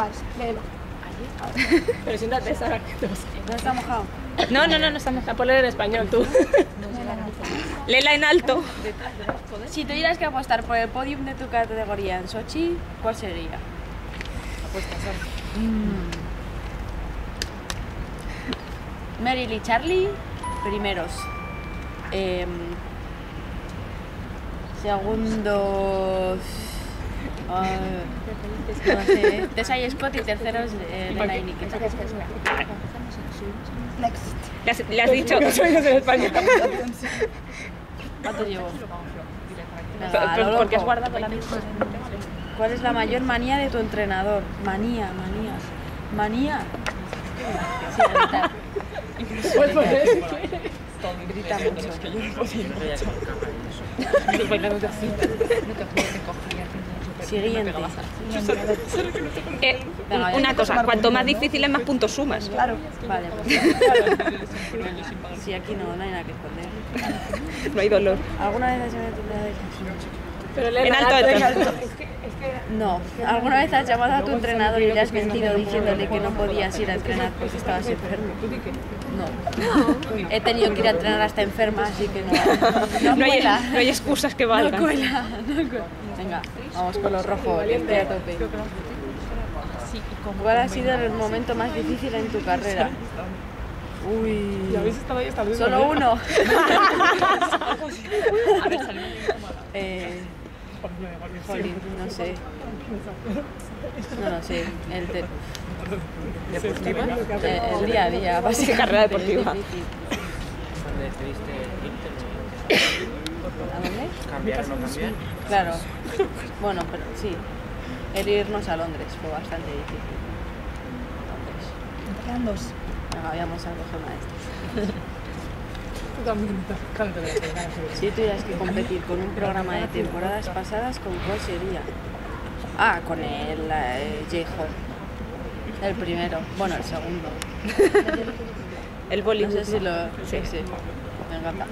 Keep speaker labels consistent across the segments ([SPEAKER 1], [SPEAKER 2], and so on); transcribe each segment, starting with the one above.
[SPEAKER 1] Más, léelo.
[SPEAKER 2] Pero siéntate, Sara, que te vas
[SPEAKER 3] ¿No está mojado?
[SPEAKER 2] No, no, no, no estamos a poner en español tú. Léela en alto.
[SPEAKER 3] Si tuvieras que apostar por el podium de tu categoría en Sochi, ¿cuál sería? Mm. Meryl y Charlie, primeros. Em, segundos. Sé, Tessa y Scott y terceros eh, Nikita.
[SPEAKER 1] Next.
[SPEAKER 2] Le has, dicho. No soy en español.
[SPEAKER 3] ¿Cuánto llevo?
[SPEAKER 2] Porque has guardado la misma.
[SPEAKER 3] ¿Cuál es la mayor manía de tu entrenador? Manía, manía. Manía. Sí.
[SPEAKER 2] Pues por eso.
[SPEAKER 3] Grita mucho. Siguiente.
[SPEAKER 2] Eh, una cosa, cuanto más difícil es, más puntos sumas.
[SPEAKER 1] Claro.
[SPEAKER 3] Vale, pues. Sí, aquí no, no hay nada que esconder.
[SPEAKER 2] No hay dolor.
[SPEAKER 3] ¿Alguna vez has llamado a
[SPEAKER 2] En alto, en alto.
[SPEAKER 3] No. ¿Alguna vez has llamado a tu entrenador y le has mentido diciéndole que no podías ir a entrenar porque estabas enfermo? No. He tenido que ir a entrenar hasta enferma, así que no. No,
[SPEAKER 2] No hay,
[SPEAKER 3] cuela.
[SPEAKER 2] no hay excusas que
[SPEAKER 3] No
[SPEAKER 2] valgan.
[SPEAKER 3] cuela, no cuela. Venga, vamos con lo rojo, que estoy a tope. ¿Cuál ha sido el momento más difícil en tu carrera? Uy.
[SPEAKER 2] estado ahí hasta
[SPEAKER 3] Solo uno. jolín, no sé. No lo sé. El, de-
[SPEAKER 2] ¿Deportiva?
[SPEAKER 3] eh, el día a día, básicamente.
[SPEAKER 2] carrera deportiva.
[SPEAKER 3] difícil.
[SPEAKER 4] decidiste irte,
[SPEAKER 3] ¿A dónde?
[SPEAKER 4] cambiar o no cambiar.
[SPEAKER 3] Claro. Bueno, pero sí. El irnos a Londres fue bastante difícil.
[SPEAKER 1] Dos.
[SPEAKER 3] venga, vayamos a coger una Si tuvieras que competir con un programa de temporadas pasadas, ¿con cuál sería? Ah, con el eh, J-Hop. El primero. Bueno, el segundo.
[SPEAKER 2] El
[SPEAKER 3] No
[SPEAKER 2] Bollywood.
[SPEAKER 3] sé si lo... Sí, sí. Me encanta.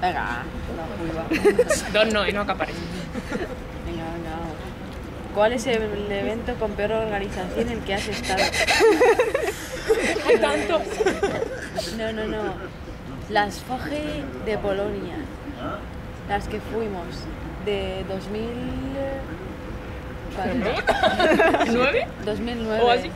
[SPEAKER 3] Venga, no, va.
[SPEAKER 2] Dos no, y no acaparé.
[SPEAKER 3] Venga, venga, vamos. ¿Cuál es el evento con peor organización en el que has estado?
[SPEAKER 2] Hay tantos.
[SPEAKER 3] No, no, no. Las Foge de Polonia. Las que fuimos. De 2000... ¿cuál era?
[SPEAKER 2] ¿Nueve?
[SPEAKER 3] 2009.
[SPEAKER 2] ¿O así?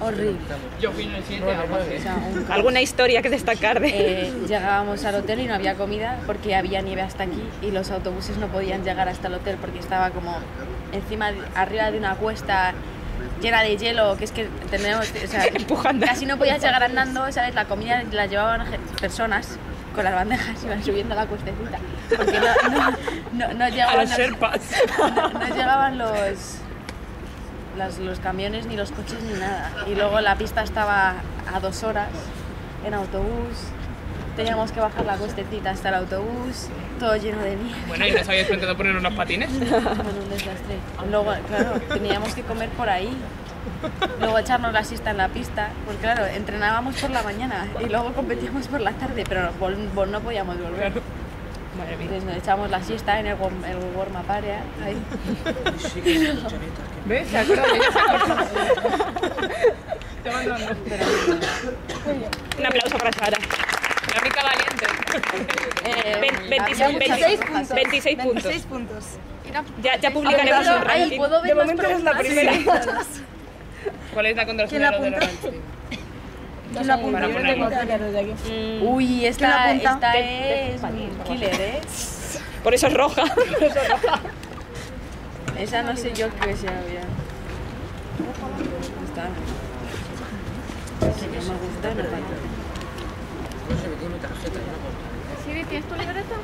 [SPEAKER 3] Horrible.
[SPEAKER 2] Yo fui en el 7 algo
[SPEAKER 3] O
[SPEAKER 2] así.
[SPEAKER 3] sea, un caos.
[SPEAKER 2] ¿Alguna historia que destacar de...?
[SPEAKER 3] Eh, llegábamos al hotel y no había comida porque había nieve hasta aquí y los autobuses no podían llegar hasta el hotel porque estaba como encima, de- arriba de una cuesta llena de hielo, que es que tenemos, o sea,
[SPEAKER 2] Empujando.
[SPEAKER 3] casi no podías llegar andando, ¿sabes? La comida la llevaban personas con las bandejas, iban subiendo la cuestecita, porque no, no, no, no
[SPEAKER 2] A
[SPEAKER 3] llegaban
[SPEAKER 2] los Sherpas.
[SPEAKER 3] no, no llegaban los, las- los camiones ni los coches ni nada. Y luego la pista estaba a dos horas en autobús. Teníamos que bajar la cuestecita hasta el autobús, todo lleno de nieve.
[SPEAKER 2] Bueno, ¿y no os habéis planteado poner unos patines?
[SPEAKER 3] Bueno, un desastre. Luego, claro, teníamos que comer por ahí. Luego echarnos la siesta en la pista, porque claro, entrenábamos por la mañana y luego competíamos por la tarde, pero vol- vol- no podíamos volver.
[SPEAKER 2] Madre mía.
[SPEAKER 3] Entonces nos echamos la siesta en el, warm- el warm-up area, ahí.
[SPEAKER 2] ¿Ves? ¿Se acuerdan de ella? Te mando Un aplauso para Sara. La rica valiente.
[SPEAKER 3] Eh,
[SPEAKER 2] Ven-
[SPEAKER 3] había
[SPEAKER 2] 26,
[SPEAKER 3] muchas
[SPEAKER 2] 26
[SPEAKER 3] cosas.
[SPEAKER 2] 26 puntos.
[SPEAKER 1] 26 puntos.
[SPEAKER 2] Ya, ya publicaremos un
[SPEAKER 3] ay,
[SPEAKER 2] ranking.
[SPEAKER 3] ¿puedo ver
[SPEAKER 2] De momento eres la primera. ¿Cuál es la contraseña
[SPEAKER 1] ¿Quién
[SPEAKER 2] de
[SPEAKER 1] la apunta? Yo tengo desde aquí.
[SPEAKER 2] Mm,
[SPEAKER 3] Uy,
[SPEAKER 1] ¿Quién la
[SPEAKER 3] esta, es killer, ¿eh?
[SPEAKER 2] Por eso es roja.
[SPEAKER 3] Esa no sé yo qué sea bien. Esta. Si no me gusta, no.
[SPEAKER 4] No sé, me tiene mi tarjeta, yo no.
[SPEAKER 5] ¿Sí? ¿Tienes tu libreta?